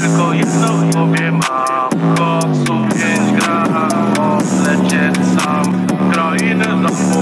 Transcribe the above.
Tylko jedno mówię mam. Koksu 5 gram Odlecieć sam. Krainę zapomnę